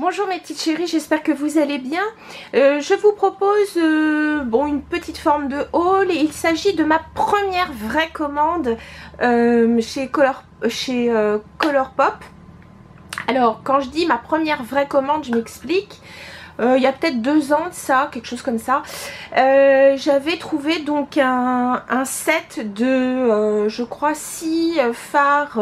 Bonjour mes petites chéries, j'espère que vous allez bien. Euh, je vous propose euh, une petite forme de haul il s'agit de ma première vraie commande euh, chez, Color, chez Colourpop. Alors quand je dis ma première vraie commande, je m'explique. il y a peut-être deux ans de ça, quelque chose comme ça. J'avais trouvé donc un, un set de, je crois, six phares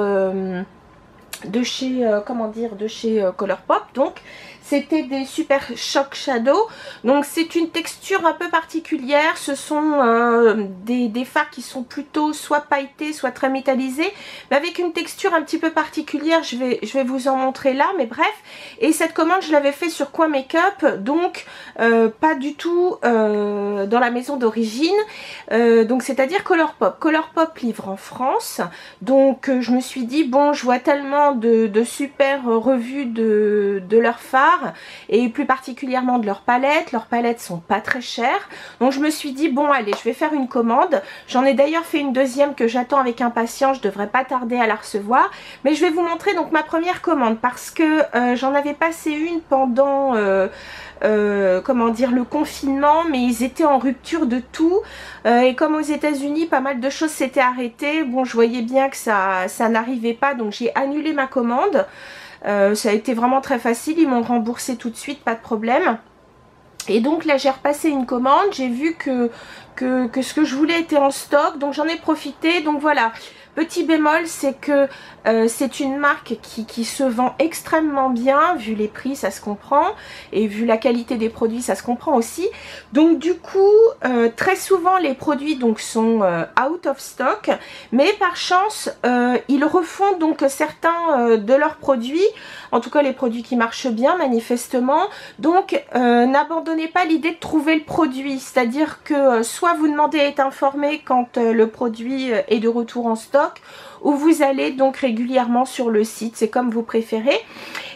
de chez, euh, comment dire, de chez euh, Colourpop. Donc, c'était des Super Shock Shadow. Donc c'est une texture un peu particulière. Ce sont euh, des, des, fards qui sont plutôt soit pailletés, soit très métallisés. Mais avec une texture un petit peu particulière. Je vais, vous en montrer là. Mais bref. Et cette commande, je l'avais fait sur Quoi Makeup. Donc euh, pas du tout euh, dans la maison d'origine. donc c'est-à-dire Colourpop. Colourpop livre en France. Donc je me suis dit, bon, je vois tellement de, de super revues de, de leurs fards et plus particulièrement de leurs palettes. Leurs palettes sont pas très chères. Donc je me suis dit bon allez je vais faire une commande. J'en ai d'ailleurs fait une deuxième que j'attends avec impatience. Je devrais pas tarder à la recevoir. Mais je vais vous montrer donc ma première commande parce que euh, j'en avais passé une pendant... Euh, euh, comment dire le confinement mais ils étaient en rupture de tout et comme aux états unis pas mal de choses s'étaient arrêtées bon je voyais bien que ça, ça n'arrivait pas donc j'ai annulé ma commande euh, ça a été vraiment très facile, ils m'ont remboursé tout de suite, pas de problème. Et donc là j'ai repassé une commande, j'ai vu que, que, que, ce que je voulais était en stock, donc j'en ai profité. Donc voilà, Petit bémol, c'est que euh, c'est une marque qui, se vend extrêmement bien, vu les prix, ça se comprend, et vu la qualité des produits, ça se comprend aussi. Donc du coup, euh, très souvent, les produits sont euh, out of stock, mais par chance, ils refont donc certains de leurs produits, en tout cas les produits qui marchent bien, manifestement. Donc n'abandonnez pas l'idée de trouver le produit, c'est-à-dire que soit vous demandez à être informé quand le produit est de retour en stock, où vous allez donc régulièrement sur le site, c'est comme vous préférez.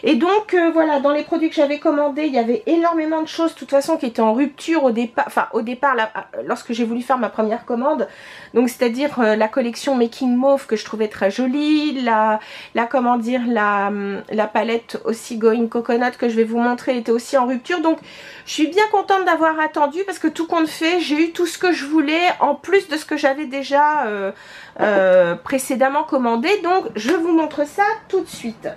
Et donc euh, voilà, dans les produits que j'avais commandés, il y avait énormément de choses de toute façon qui étaient en rupture au départ, enfin au départ euh, lorsque j'ai voulu faire ma première commande. Donc c'est-à-dire euh, la collection Making Mauve que je trouvais très jolie, la, comment dire, hum, la palette aussi Going Coconut que je vais vous montrer était aussi en rupture. Donc je suis bien contente d'avoir attendu parce que tout compte fait, j'ai eu tout ce que je voulais en plus de ce que j'avais déjà précédemment commandé. Donc je vous montre ça tout de suite.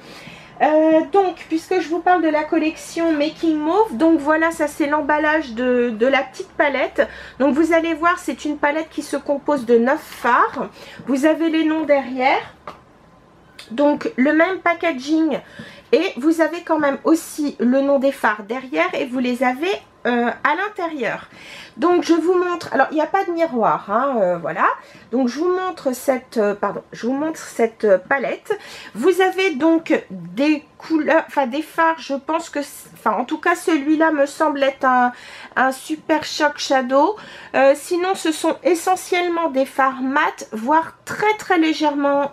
Euh, donc, puisque je vous parle de la collection Making Mauve, donc voilà, ça c'est l'emballage de, la petite palette. Donc vous allez voir, c'est une palette qui se compose de 9 phares. Vous avez les noms derrière. Donc le même packaging et vous avez quand même aussi le nom des phares derrière et vous les avez euh, à l'intérieur. Donc je vous montre, alors il n'y a pas de miroir, hein, euh, voilà. Donc je vous montre cette, euh, pardon, je vous montre cette palette. Vous avez donc des couleurs, enfin des phares, je pense que, enfin en tout cas celui-là me semble être un, un super choc shadow. sinon ce sont essentiellement des phares mat, voire très très légèrement,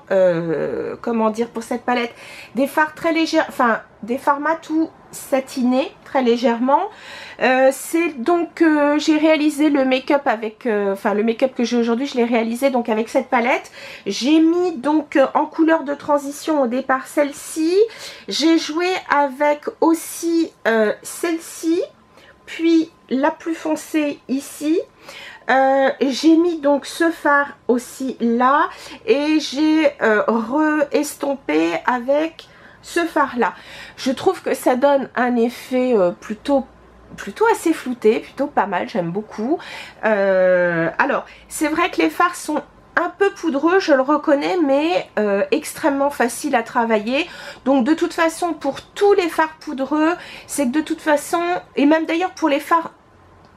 comment dire pour cette palette, des phares très légers, enfin des phares mat ou satinés très légèrement. Euh, c'est donc euh, j'ai réalisé le make-up avec, euh, enfin le make-up que j'ai aujourd'hui, je l'ai réalisé donc avec cette palette. J'ai mis donc en couleur de transition au départ celle-ci. J'ai joué avec aussi celle-ci, puis la plus foncée ici. j'ai mis donc ce phare aussi là et j'ai re-estompé avec ce phare là. Je trouve que ça donne un effet plutôt plutôt assez flouté, plutôt pas mal, j'aime beaucoup. Euh, alors, c'est vrai que les fards sont un peu poudreux, je le reconnais, mais euh, extrêmement facile à travailler. Donc de toute façon, pour tous les fards poudreux, c'est que de toute façon, et même d'ailleurs pour les fards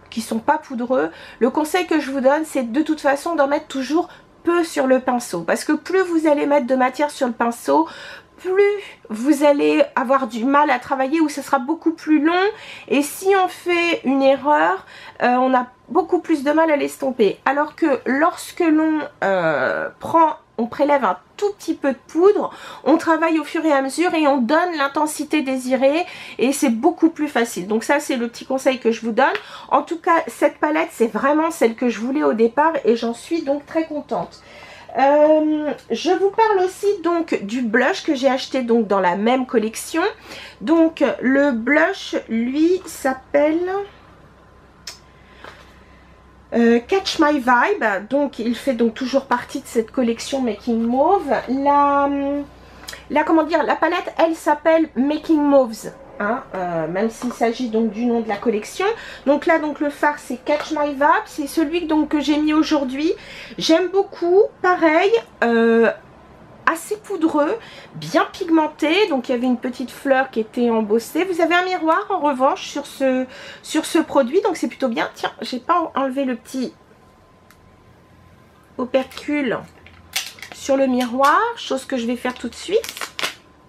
qui sont pas poudreux, le conseil que je vous donne, c'est de toute façon d'en mettre toujours peu sur le pinceau. Parce que plus vous allez mettre de matière sur le pinceau, plus vous allez avoir du mal à travailler ou ce sera beaucoup plus long et si on fait une erreur euh, on a beaucoup plus de mal à l'estomper alors que lorsque l'on euh, prend on prélève un tout petit peu de poudre, on travaille au fur et à mesure et on donne l'intensité désirée et c'est beaucoup plus facile. Donc ça c'est le petit conseil que je vous donne. En tout cas cette palette c'est vraiment celle que je voulais au départ et j'en suis donc très contente. Euh, je vous parle aussi donc du blush que j'ai acheté donc dans la même collection. Donc le blush lui s'appelle euh, Catch My Vibe. Donc il fait donc toujours partie de cette collection Making Mauve. La, la comment dire, la palette elle s'appelle Making Mauves. Hein, euh, même s'il s'agit donc du nom de la collection. Donc là, donc le phare, c'est Catch My Vibe. C'est celui donc, que j'ai mis aujourd'hui. J'aime beaucoup. Pareil, euh, assez poudreux, bien pigmenté. Donc il y avait une petite fleur qui était embossée. Vous avez un miroir en revanche sur ce, sur ce produit. Donc c'est plutôt bien. Tiens, j'ai pas enlevé le petit opercule sur le miroir. Chose que je vais faire tout de suite.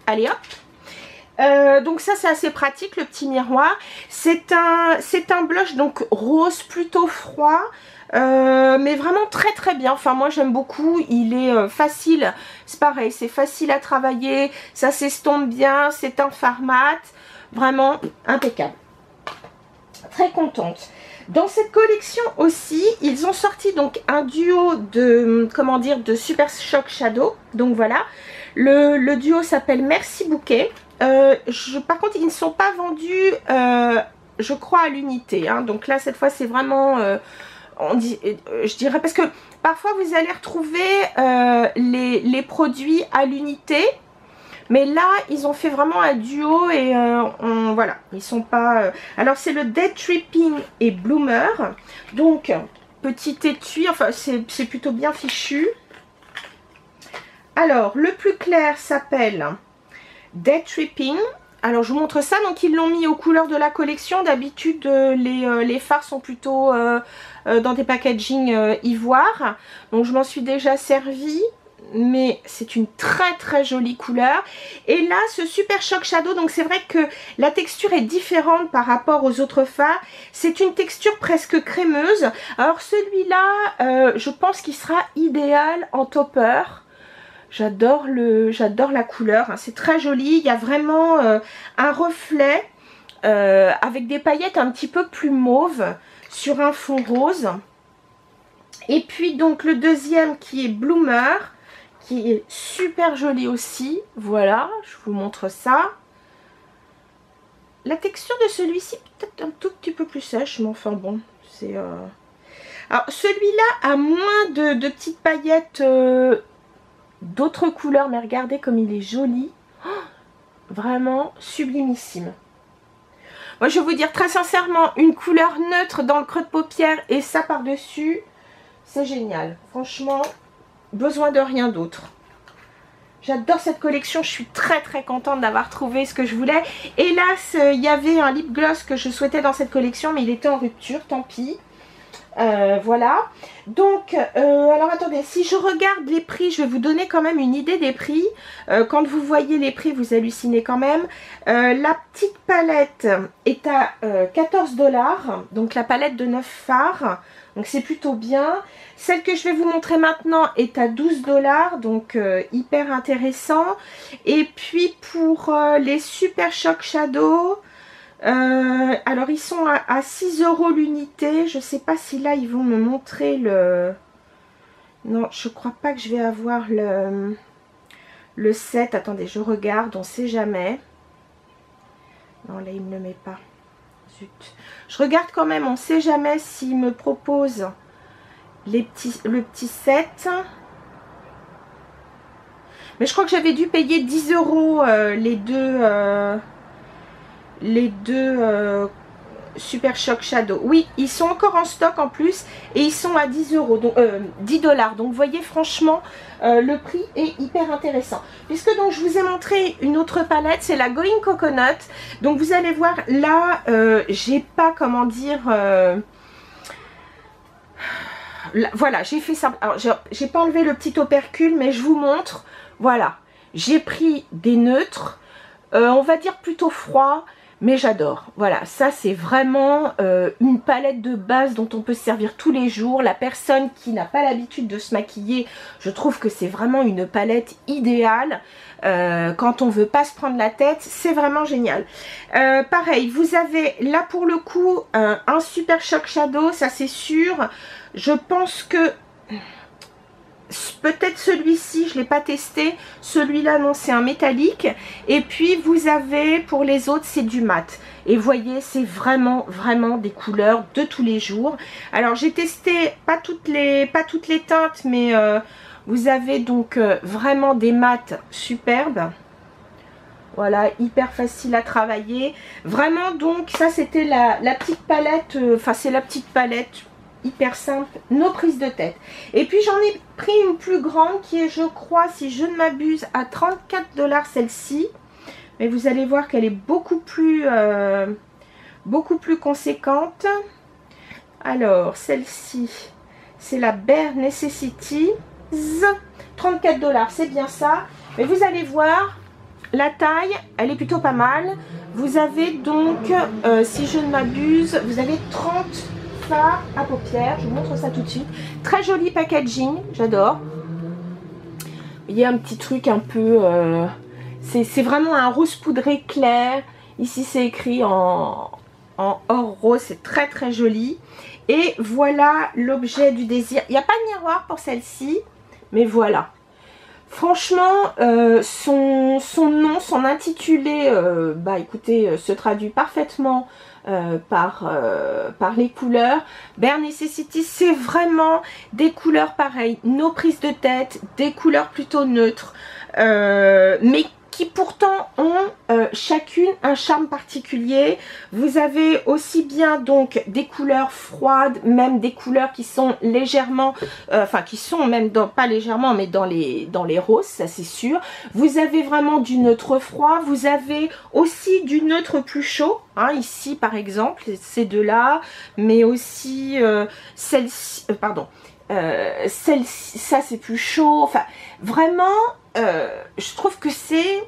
Allez hop euh, donc ça c'est assez pratique le petit miroir. C'est un, un blush donc rose plutôt froid. Euh, mais vraiment très très bien, enfin moi j'aime beaucoup, il est euh, facile, c'est pareil, c'est facile à travailler, ça s'estompe bien, c'est un format, vraiment impeccable. Très contente. Dans cette collection aussi, ils ont sorti donc un duo de, comment dire, de Super Shock Shadow, donc voilà. Le, le duo s'appelle Merci Bouquet. Euh, par contre, ils ne sont pas vendus, euh, je crois, à l'unité. Hein. Donc là, cette fois, c'est vraiment... Euh, je dirais parce que parfois vous allez retrouver les, produits à l'unité mais là ils ont fait vraiment un duo et voilà ils sont pas alors c'est le Dead Tripping et Bloomer donc petit étui enfin c'est plutôt bien fichu alors le plus clair s'appelle Dead Tripping. Alors je vous montre ça, donc ils l'ont mis aux couleurs de la collection. D'habitude euh, les, euh, les, phares sont plutôt euh, dans des packaging ivoire. Donc je m'en suis déjà servi mais c'est une très très jolie couleur et là ce Super Shock Shadow donc c'est vrai que la texture est différente par rapport aux autres fards c'est une texture presque crémeuse alors celui-là je pense qu'il sera idéal en topper J'adore la couleur. Hein. C'est très joli. Il y a vraiment euh, un reflet euh, avec des paillettes un petit peu plus mauve sur un fond rose. Et puis donc le deuxième qui est Bloomer, qui est super joli aussi. Voilà, je vous montre ça. La texture de celui-ci peut-être un tout petit peu plus sèche, mais enfin bon, c'est... Euh, alors celui-là a moins de petites paillettes d'autres couleurs, mais regardez comme il est joli. Oh, vraiment sublimissime. Moi, je vais vous dire très sincèrement, une couleur neutre dans le creux de paupière et ça par-dessus, c'est génial. Franchement, besoin de rien d'autre. J'adore cette collection, je suis très très contente d'avoir trouvé ce que je voulais. Hélas, il y avait un lip gloss que je souhaitais dans cette collection, mais il était en rupture, tant pis. Euh, voilà. Donc, euh, alors attendez, si je regarde les prix, je vais vous donner quand même une idée des prix. Euh, quand vous voyez les prix, vous hallucinez quand même. la petite palette est à 14 dollars. Donc la palette de 9 phares. Donc c'est plutôt bien. Celle que je vais vous montrer maintenant est à 12 dollars. Donc hyper intéressant. Et puis pour les Super Shock Shadow... Euh, alors ils sont à, 6 euros l'unité. Je sais pas si là ils vont me montrer le... Non, je crois pas que je vais avoir le, le 7. Attendez, je regarde, on sait jamais. Non, là il me le met pas. Zut. Je regarde quand même, on sait jamais s'il me propose le petit 7. Mais je crois que j'avais dû payer 10 euros euh, les deux... Euh, les deux euh, Super Shock Shadow. Oui, ils sont encore en stock en plus et ils sont à 10 euros, donc 10 euh, dollars. Donc vous voyez franchement euh, le prix est hyper intéressant. Puisque donc je vous ai montré une autre palette, c'est la Going Coconut. Donc vous allez voir là, j'ai pas comment dire. voilà, j'ai fait ça. Alors j'ai pas enlevé le petit opercule, mais je vous montre. Voilà, j'ai pris des neutres. on va dire plutôt froid mais j'adore. Voilà, ça c'est vraiment euh, une palette de base dont on peut se servir tous les jours. La personne qui n'a pas l'habitude de se maquiller, je trouve que c'est vraiment une palette idéale. Euh, quand on veut pas se prendre la tête, c'est vraiment génial. Euh, pareil, vous avez là pour le coup un Super Shock Shadow, ça c'est sûr. Je pense que peut-être celui-ci, je ne l'ai pas testé. Celui-là, non, c'est un métallique. Et puis, vous avez, pour les autres, c'est du mat. Et voyez, c'est vraiment, vraiment des couleurs de tous les jours. Alors, j'ai testé, pas toutes les, pas toutes les teintes, mais euh, vous avez donc euh, vraiment des mats superbes. Voilà, hyper facile à travailler. Vraiment, donc, ça, c'était la, petite palette. Euh, enfin, c'est la petite palette hyper simple, nos prises de tête. Et puis j'en ai pris une plus grande qui est, je crois, si je ne m'abuse, à 34 dollars celle-ci. Mais vous allez voir qu'elle est beaucoup plus, euh, beaucoup plus conséquente. Alors, celle-ci, c'est la Bare Necessity. 34 dollars, c'est bien ça. Mais vous allez voir, la taille, elle est plutôt pas mal. Vous avez donc, euh, si je ne m'abuse, vous avez 30 à paupières. Je vous montre ça tout de suite. Très joli packaging, j'adore. Il y a un petit truc un peu... Euh, c'est vraiment un rose poudré clair. Ici, c'est écrit en, en or rose. C'est très très joli. Et voilà l'objet du désir. Il n'y a pas de miroir pour celle-ci, mais voilà. Franchement, euh, son, son, nom, son intitulé, euh, bah écoutez, se traduit parfaitement euh, par, euh, par les couleurs. Bare Necessity, c'est vraiment des couleurs pareilles, nos prises de tête, des couleurs plutôt neutres, euh, mais pourtant ont euh, chacune un charme particulier. Vous avez aussi bien donc des couleurs froides, même des couleurs qui sont légèrement, euh, enfin qui sont même dans, pas légèrement, mais dans les, dans les roses, ça c'est sûr. Vous avez vraiment du neutre froid, vous avez aussi du neutre plus chaud, hein, ici par exemple, ces deux-là, mais aussi euh, celle-ci, pardon, celle-ci, ça c'est plus chaud, enfin vraiment euh, je trouve que c'est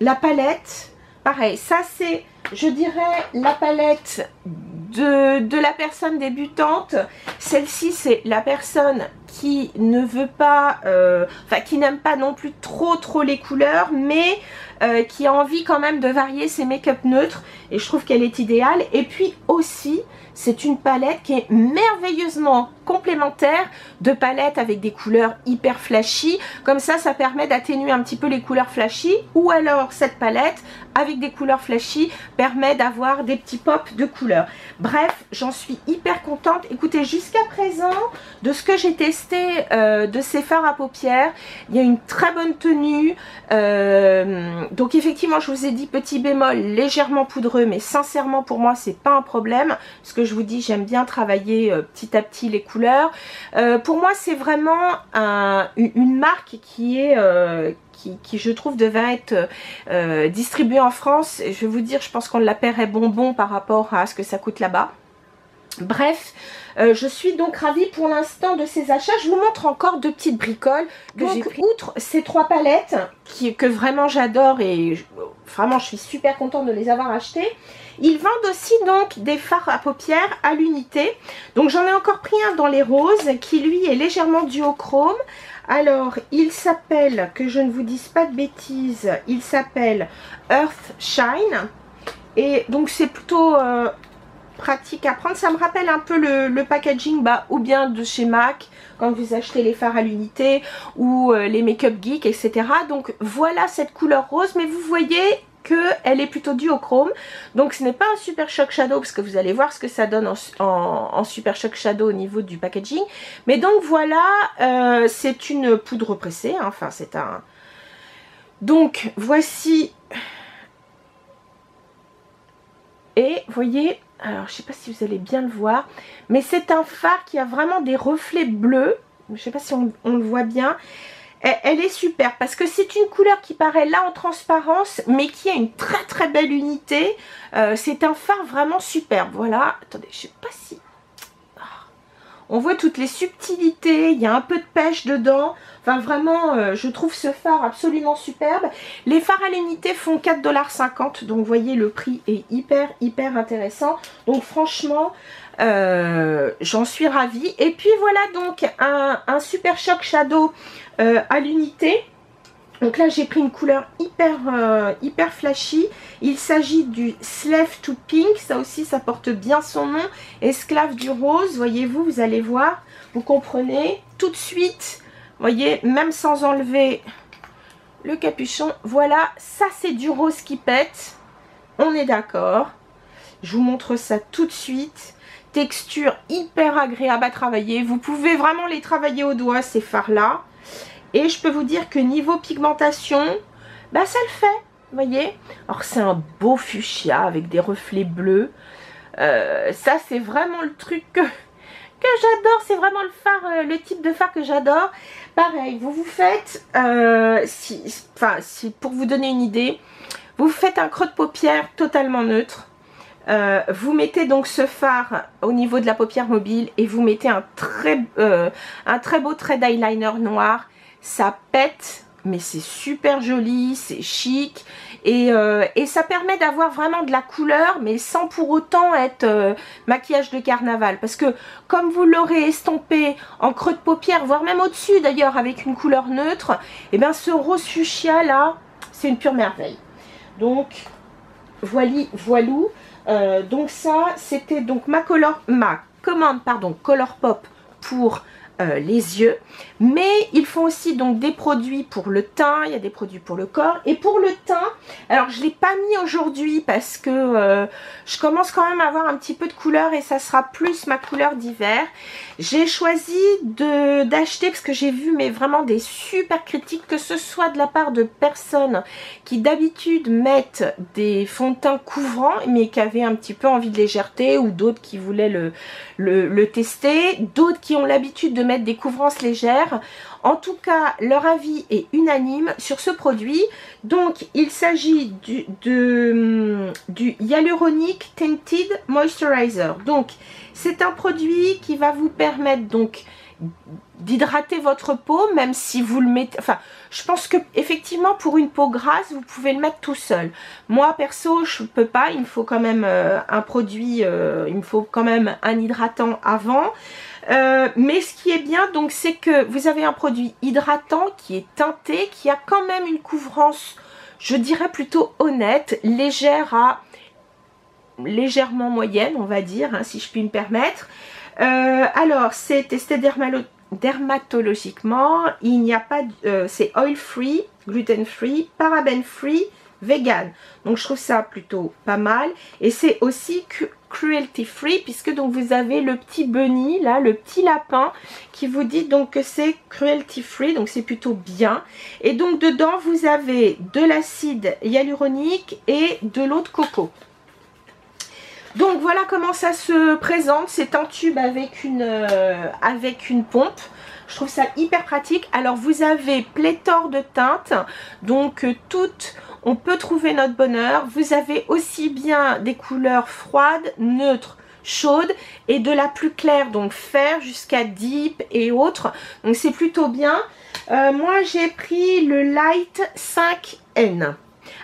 la palette, pareil, ça c'est, je dirais, la palette de, la personne débutante. Celle-ci, c'est la personne qui ne veut pas, euh, enfin qui n'aime pas non plus trop trop les couleurs, mais euh, qui a envie quand même de varier ses make-up neutres. Et je trouve qu'elle est idéale. Et puis aussi, c'est une palette qui est merveilleusement complémentaire de palettes avec des couleurs hyper flashy. Comme ça, ça permet d'atténuer un petit peu les couleurs flashy. Ou alors, cette palette avec des couleurs flashy permet d'avoir des petits pops de couleurs. Bref, j'en suis hyper contente. Écoutez, jusqu'à présent, de ce que j'ai testé euh, de ces fards à paupières, il y a une très bonne tenue. Euh, donc effectivement, je vous ai dit petit bémol, légèrement poudreux, mais sincèrement pour moi, c'est pas un problème. Je vous dis, j'aime bien travailler euh, petit à petit les couleurs. Euh, pour moi, c'est vraiment une marque qui est... Euh, qui, je trouve devait être distribuée en France. je vais vous dire, je pense qu'on la paierait bonbon par rapport à ce que ça coûte là-bas. Bref, je suis donc ravie pour l'instant de ces achats. Je vous montre encore deux petites bricoles Outre ces trois palettes qui, que vraiment j'adore et vraiment je suis super contente de les avoir achetées. Ils vendent aussi donc des fards à paupières à l'unité. Donc j'en ai encore pris un dans les roses qui lui est légèrement duochrome. Alors il s'appelle, que je ne vous dise pas de bêtises, il s'appelle Earth Shine. Et donc c'est plutôt euh, pratique à prendre. Ça me rappelle un peu le, packaging bah, ou bien de chez MAC quand vous achetez les fards à l'unité ou euh, les Make-up Geek etc. Donc voilà cette couleur rose mais vous voyez qu'elle est plutôt duochrome. Donc ce n'est pas un Super Shock Shadow parce que vous allez voir ce que ça donne en, Super Shock Shadow au niveau du packaging. Mais donc voilà, euh, c'est une poudre pressée. Hein. Enfin c'est un... Donc voici... Et voyez, alors je sais pas si vous allez bien le voir, mais c'est un phare qui a vraiment des reflets bleus. Je ne sais pas si on le voit bien elle, est super parce que c'est une couleur qui paraît là en transparence mais qui a une très très belle unité. Euh, c'est un phare vraiment superbe. Voilà, attendez, je sais pas si... On voit toutes les subtilités, il y a un peu de pêche dedans. Enfin vraiment, euh, je trouve ce phare absolument superbe. Les phares à l'unité font 4,50$. Donc vous voyez, le prix est hyper hyper intéressant. Donc franchement, euh, j'en suis ravie. Et puis voilà donc un, un Super Shock Shadow euh, à l'unité. Donc là, j'ai pris une couleur hyper, euh, hyper flashy. Il s'agit du Slave to Pink. Ça aussi, ça porte bien son nom. Esclave du rose. Voyez-vous, vous allez voir. Vous comprenez tout de suite. voyez, même sans enlever le capuchon, voilà, ça c'est du rose qui pète. On est d'accord. Je vous montre ça tout de suite. Texture hyper agréable à travailler. Vous pouvez vraiment les travailler au doigt, ces fards-là. Et je peux vous dire que niveau pigmentation, bah ça le fait, voyez. Alors c'est un beau fuchsia avec des reflets bleus. Euh, ça c'est vraiment le truc que, j'adore. C'est vraiment le euh, le type de phare que j'adore. Pareil, vous vous faites, euh, enfin, si, pour vous donner une idée, vous faites un creux de paupière totalement neutre. vous mettez donc ce phare au niveau de la paupière mobile et vous mettez un très, un très beau trait d'eyeliner noir ça pète mais c'est super joli, c'est chic et, euh, et, ça permet d'avoir vraiment de la couleur mais sans pour autant être euh, maquillage de carnaval. Parce que comme vous l'aurez estampé en creux de paupière voire même au-dessus d'ailleurs avec une couleur neutre et eh bien ce rose fuchsia là c'est une pure merveille. Donc voilà voilou. Euh, donc ça c'était donc ma, color, ma commande pardon Color Pop pour euh, les yeux. Mais ils font aussi donc des produits pour le teint, il y a des produits pour le corps. Et pour le teint, alors je ne l'ai pas mis aujourd'hui parce que euh, je commence quand même à avoir un petit peu de couleur et ça sera plus ma couleur d'hiver. J'ai choisi d'acheter parce que j'ai vu mais vraiment des super critiques, que ce soit de la part de personnes qui d'habitude mettent des fonds de teint couvrants mais qui avaient un petit peu envie de légèreté ou d'autres qui voulaient le, le, le tester, d'autres qui ont l'habitude de mettre des couvrances légères. En tout cas, leur avis est unanime sur ce produit. Donc, il s'agit du, de, du Hyaluronic Tinted Moisturizer. Donc, c'est un produit qui va vous permettre donc d'hydrater votre peau, même si vous le mettez... Enfin, je pense que effectivement pour une peau grasse, vous pouvez le mettre tout seul. Moi, perso, je peux pas. Il me faut quand même euh, un produit, euh, il me faut quand même un hydratant avant. Euh, mais ce qui est bien, donc, c'est que vous avez un produit hydratant qui est teinté, qui a quand même une couvrance, je dirais plutôt honnête, légère à légèrement moyenne, on va dire, hein, si je puis me permettre. Euh, alors, c'est testé dermatologiquement. Il n'y a pas, euh, c'est oil free, gluten free, paraben free, vegan. Donc je trouve ça plutôt pas mal. Et c'est aussi cruelty free puisque donc vous avez le petit bunny là, le petit lapin qui vous dit donc que c'est cruelty free. Donc c'est plutôt bien. Et donc dedans vous avez de l'acide hyaluronique et de l'eau de coco. Donc voilà comment ça se présente. C'est un tube avec une, euh, avec une pompe. Je trouve ça hyper pratique. Alors vous avez pléthore de teintes. Donc euh, toutes on peut trouver notre bonheur. Vous avez aussi bien des couleurs froides, neutres, chaudes et de la plus claire, donc fer jusqu'à deep et autres. Donc c'est plutôt bien. Euh, moi j'ai pris le Light 5N.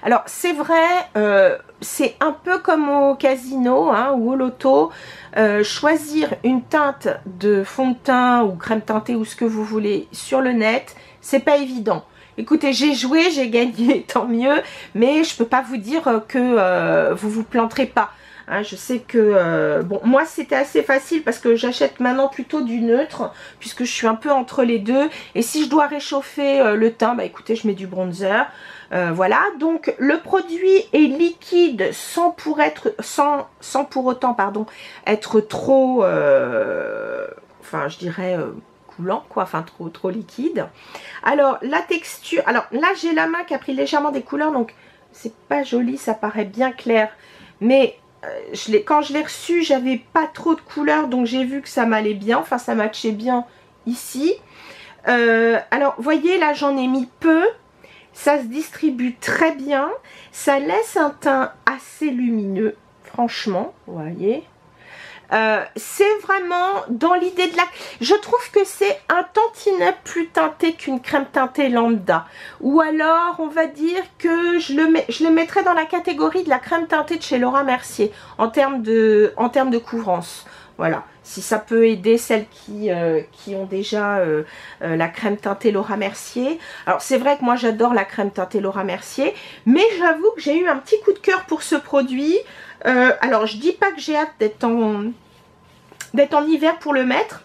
Alors c'est vrai, euh, c'est un peu comme au casino hein, ou au loto, euh, choisir une teinte de fond de teint ou crème teintée ou ce que vous voulez sur le net, c'est pas évident. Écoutez, j'ai joué, j'ai gagné, tant mieux, mais je peux pas vous dire que euh, vous vous planterez pas. Hein, je sais que, euh, bon, moi c'était assez facile parce que j'achète maintenant plutôt du neutre puisque je suis un peu entre les deux. Et si je dois réchauffer euh, le teint, bah écoutez, je mets du bronzer. voilà, donc le produit est liquide sans pour être, sans, sans pour autant, pardon, être trop, enfin je dirais quoi, enfin trop, trop liquide. Alors la texture, alors là j'ai la main qui a pris légèrement des couleurs, donc c'est pas joli, ça paraît bien clair, mais euh, quand je l'ai reçu, j'avais pas trop de couleurs, donc j'ai vu que ça m'allait bien, enfin ça matchait bien ici. Euh, alors voyez là j'en ai mis peu, ça se distribue très bien, ça laisse un teint assez lumineux, franchement, voyez, euh, c'est vraiment dans l'idée de la... Je trouve que c'est un tantinet plus teinté qu'une crème teintée lambda. Ou alors, on va dire que je le, mets, je le mettrais dans la catégorie de la crème teintée de chez Laura Mercier en termes de, en termes de couvrance. Voilà, si ça peut aider celles qui, euh, ont déjà euh, la crème teintée Laura Mercier. Alors c'est vrai que moi j'adore la crème teintée Laura Mercier, mais j'avoue que j'ai eu un petit coup de cœur pour ce produit. Euh, alors, je dis pas que j'ai hâte d'être en, en hiver pour le mettre.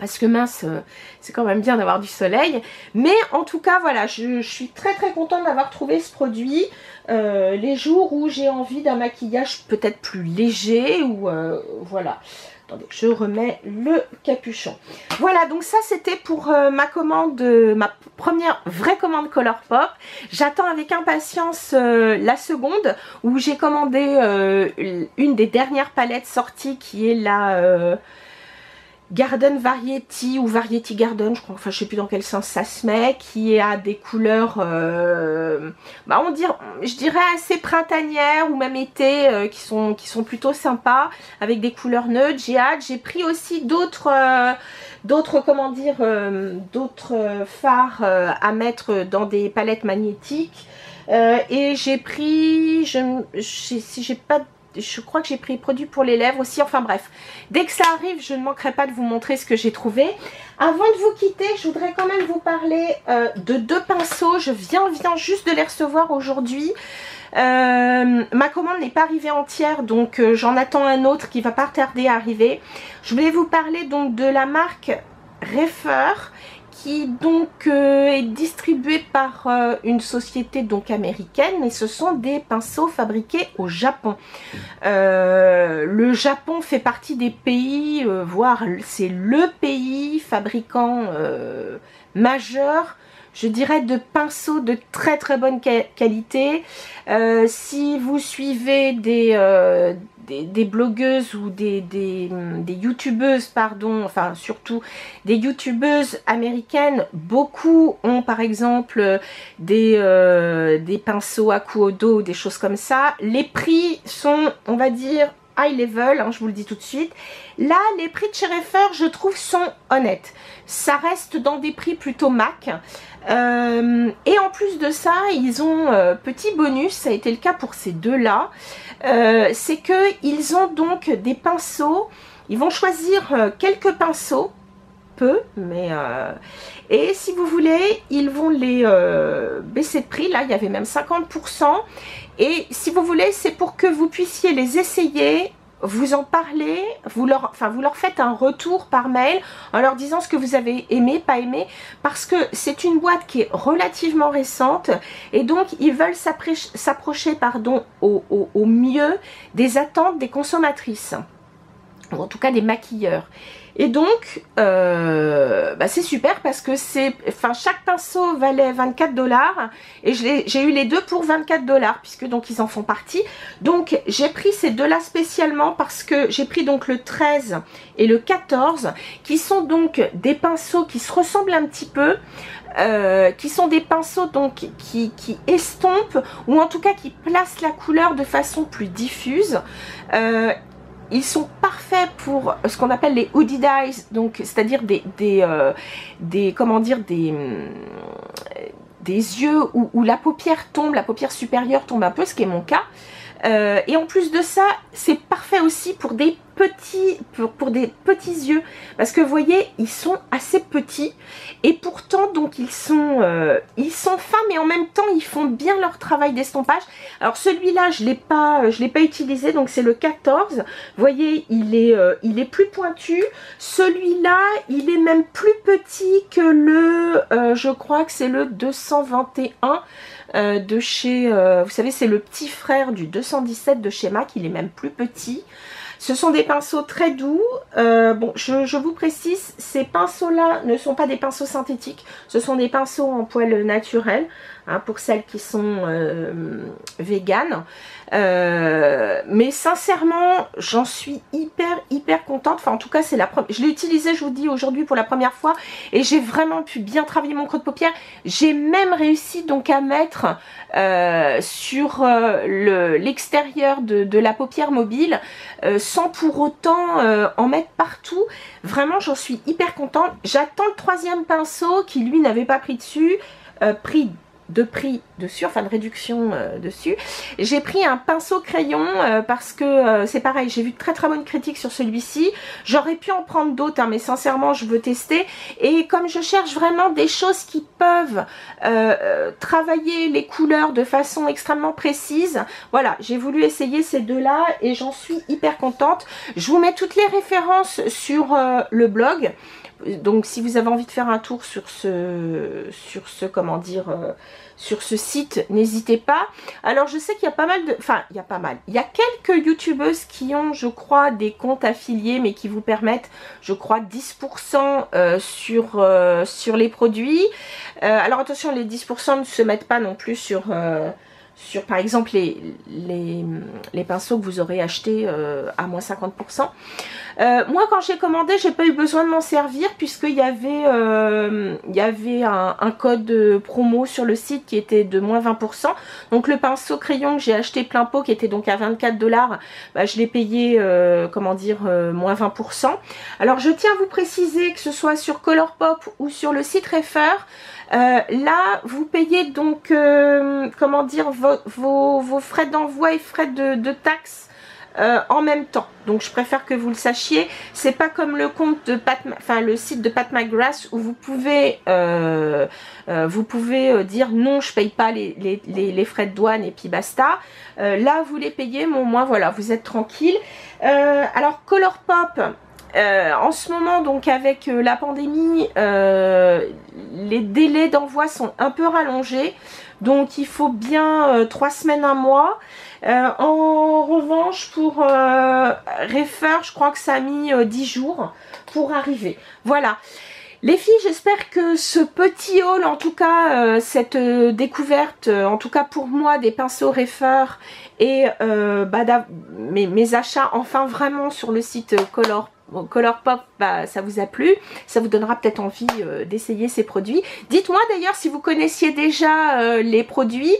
Parce que mince, euh, c'est quand même bien d'avoir du soleil. Mais en tout cas, voilà, je, suis très très contente d'avoir trouvé ce produit. Euh, les jours où j'ai envie d'un maquillage peut-être plus léger ou euh, voilà. Attendez, je remets le capuchon. Voilà, donc ça c'était pour ma commande, ma première vraie commande Colourpop. J'attends avec impatience la seconde où j'ai commandé une des dernières palettes sorties qui est la Garden Variety ou Variety Garden, je crois, enfin je sais plus dans quel sens ça se met, qui a des couleurs, euh, bah on dirait, je dirais assez printanières ou même été, euh, qui, sont, qui sont plutôt sympas, avec des couleurs neutres, j'ai hâte. J'ai pris aussi d'autres, euh, d'autres comment dire, d'autres fards à mettre dans des palettes magnétiques. et j'ai pris, je, si j'ai pas je crois que j'ai pris produit pour les lèvres aussi. Enfin bref, dès que ça arrive, je ne manquerai pas de vous montrer ce que j'ai trouvé. Avant de vous quitter, je voudrais quand même vous parler euh, de deux pinceaux. Je viens, juste de les recevoir aujourd'hui. Euh, ma commande n'est pas arrivée entière, donc euh, j'en attends un autre qui va pas tarder à arriver. Je voulais vous parler donc de la marque Refer qui donc euh, est distribué par euh, une société donc américaine et ce sont des pinceaux fabriqués au Japon. Euh, le Japon fait partie des pays, voire c'est le pays fabricant majeur je dirais de pinceaux de très très bonne qualité. si vous suivez des, des, blogueuses ou des, des, youtubeuses, pardon, enfin surtout des youtubeuses américaines, beaucoup ont par exemple des, euh, des pinceaux à coups au dos, des choses comme ça. Les prix sont, on va dire, high level, hein, je vous le dis tout de suite. Là, les prix de chez je trouve, sont honnêtes. Ça reste dans des prix plutôt Mac. Euh, et en plus de ça, ils ont euh, petit bonus, ça a été le cas pour ces deux-là, euh, c'est qu'ils ont donc des pinceaux, ils vont choisir quelques pinceaux, peu, mais... et si vous voulez, ils vont les baisser de prix, là il y avait même 50%, et si vous voulez, c'est pour que vous puissiez les essayer vous en parlez, vous leur, faites un retour par mail en leur disant ce que vous avez aimé, pas aimé, parce que c'est une boîte qui est relativement récente et donc ils veulent s'approcher pardon, au mieux des attentes des consommatrices, ou en tout cas des maquilleurs. Et donc, euh, bah, c'est super parce que c'est, enfin, chaque pinceau valait 24 dollars et j'ai eu les deux pour 24 dollars puisque donc ils en font partie. Donc, j'ai pris ces deux-là spécialement parce que j'ai pris donc le 13 et le 14 qui sont donc des pinceaux qui se ressemblent un petit peu. Euh, qui sont des pinceaux donc qui, estompent ou en tout cas qui placent la couleur de façon plus diffuse euh, ils sont parfaits pour ce qu'on appelle les hooded eyes, donc c'est-à-dire des, des, euh, comment dire, des, des yeux où, où, la paupière tombe, la paupière supérieure tombe un peu, ce qui est mon cas. Euh, et en plus de ça, c'est parfait aussi pour des petits, pour, des petits yeux. Parce que vous voyez, ils sont assez petits. Et pourtant, donc, ils sont, euh, ils sont fins, mais en même temps, ils font bien leur travail d'estompage. Alors, celui-là, je ne l'ai pas, utilisé. Donc, c'est le 14. Vous voyez, il est, euh, il est plus pointu. Celui-là, il est même plus petit que le, je crois que c'est le 221. Euh, de chez, euh, vous savez, c'est le petit frère du 217 de chez MAC, il est même plus petit. Ce sont des pinceaux très doux. Euh, bon, je, vous précise, ces pinceaux-là ne sont pas des pinceaux synthétiques. Ce sont des pinceaux en poil naturel, hein, pour celles qui sont véganes. Euh, mais sincèrement, j'en suis hyper, hyper contente. Enfin, en tout cas, c'est la première. Je l'ai utilisé, je vous dis, aujourd'hui pour la première fois. Et j'ai vraiment pu bien travailler mon creux de paupière. J'ai même réussi donc à mettre euh, sur euh, l'extérieur de, la paupière mobile sans pour autant en mettre partout. Vraiment, j'en suis hyper contente. J'attends le troisième pinceau qui, lui, n'avait pas pris dessus. pris de prix dessus, enfin de réduction dessus. J'ai pris un pinceau crayon parce que c'est pareil, j'ai vu de très très bonnes critiques sur celui-ci. J'aurais pu en prendre d'autres, hein, mais sincèrement je veux tester. Et comme je cherche vraiment des choses qui peuvent travailler les couleurs de façon extrêmement précise, voilà, j'ai voulu essayer ces deux-là et j'en suis hyper contente. Je vous mets toutes les références sur le blog donc si vous avez envie de faire un tour sur ce, sur ce comment dire, euh, sur ce site, n'hésitez pas. Alors je sais qu'il y a pas mal de, enfin il y a pas mal, il y a quelques youtubeuses qui ont je crois des comptes affiliés mais qui vous permettent je crois 10% euh, sur, euh, sur les produits. alors attention les 10% ne se mettent pas non plus sur sur par exemple les, les, pinceaux que vous aurez achetés à moins 50%. Euh, moi, quand j'ai commandé, j'ai pas eu besoin de m'en servir puisqu'il y avait, euh, il y avait un, code promo sur le site qui était de moins 20%. Donc le pinceau crayon que j'ai acheté plein pot qui était donc à 24 dollars, bah, je l'ai payé, euh, comment dire, moins 20%. Alors je tiens à vous préciser que ce soit sur Colourpop ou sur le site Refer, là, vous payez donc, comment dire, vos, frais d'envoi et frais de, de taxes euh, en même temps. Donc je préfère que vous le sachiez. C'est pas comme le compte de Pat, enfin le site de Pat McGrath où vous pouvez, euh, euh, vous pouvez dire non, je paye pas les, les, frais de douane et puis basta. là vous les payez, mais au voilà, vous êtes tranquille. alors Colourpop. En ce moment, donc avec la pandémie, les délais d'envoi sont un peu rallongés. Donc il faut bien trois semaines, un mois. Euh, en revanche, pour euh, Refer, je crois que ça a mis 10 euh, jours pour arriver. Voilà. Les filles, j'espère que ce petit haul, en tout cas, cette découverte, en tout cas pour moi, des pinceaux Refer et bah, mes, achats, enfin vraiment sur le site Color Colourpop, bah, ça vous a plu. Ça vous donnera peut-être envie d'essayer ces produits. Dites-moi d'ailleurs si vous connaissiez déjà les produits,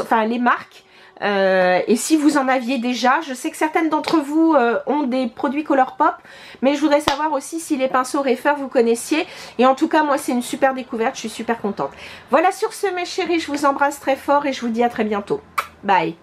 enfin les marques, euh, et si vous en aviez déjà, je sais que certaines d'entre vous euh, ont des produits Colourpop, mais je voudrais savoir aussi si les pinceaux Refer vous connaissiez. Et en tout cas, moi, c'est une super découverte, je suis super contente. Voilà sur ce, mes chéris, je vous embrasse très fort et je vous dis à très bientôt. Bye